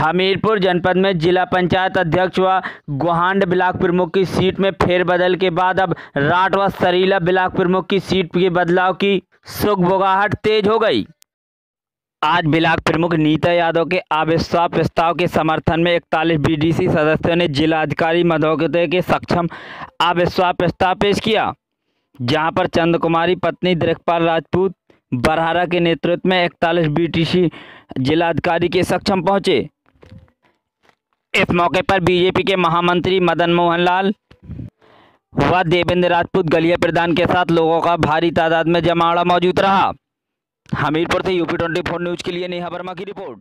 हमीरपुर जनपद में जिला पंचायत अध्यक्ष व गोहांड ब्लाक प्रमुख की सीट में फेरबदल के बाद अब राट व सरीला ब्लाक प्रमुख की सीट के बदलाव की सुगबुगाहट तेज हो गई। आज ब्लॉक प्रमुख नीता यादव के अविश्वास प्रस्ताव के समर्थन में इकतालीस बीडीसी सदस्यों ने जिलाधिकारी मधोदय के सक्षम अविश्वास प्रस्ताव पेश किया, जहाँ पर चंद कुमारी पत्नी दृकपाल राजपूत बरहारा के नेतृत्व में इकतालीस बीटीसी जिलाधिकारी के सक्षम पहुँचे। इस मौके पर बीजेपी के महामंत्री मदन मोहन लाल व देवेंद्र राजपूत गलिया प्रधान के साथ लोगों का भारी तादाद में जमावड़ा मौजूद रहा। हमीरपुर से यूपी ट्वेंटी फोर न्यूज़ के लिए नेहा वर्मा की रिपोर्ट।